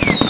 you